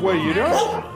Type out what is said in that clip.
What are you doing?